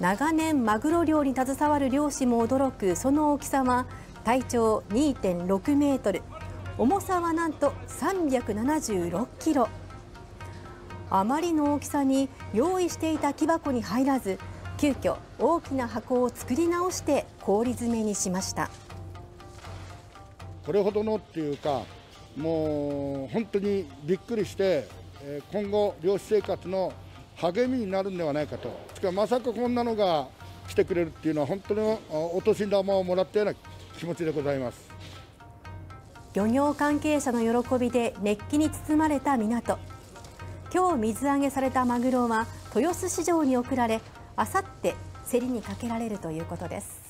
長年マグロ漁に携わる漁師も驚くその大きさは体長2.6メートル。重さはなんと376キロ。あまりの大きさに用意していた木箱に入らず急遽大きな箱を作り直して氷詰めにしました。これほどのっていうかもう本当にびっくりして今後漁師生活の励みになるんではないかと。しかまさかこんなのが来てくれるっていうのは本当にお年玉をもらったような気持ちでございます。漁業関係者の喜びで熱気に包まれた港。今日水揚げされたマグロは豊洲市場に送られあさって競りにかけられるということです。